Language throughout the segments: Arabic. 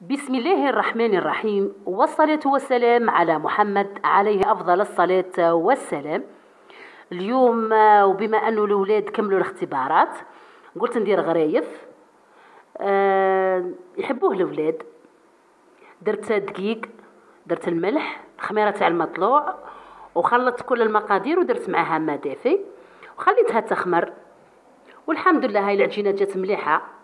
بسم الله الرحمن الرحيم. والصلاة والسلام على محمد عليه أفضل الصلاة والسلام. اليوم وبما أنه الأولاد كملوا الاختبارات قلت ندير غرايف. أه يحبوه الأولاد. درت دقيق درت الملح الخميرة تاع المطلوع وخلطت كل المقادير ودرت معاها ماء دافي وخليتها تخمر. والحمد لله هاي العجينة جات مليحة.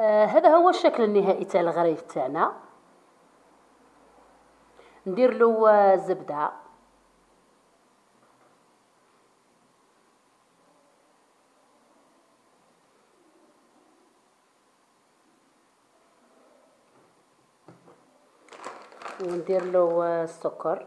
آه هذا هو الشكل النهائي تاع الغريف تاعنا. ندير له زبدة. وندير له السكر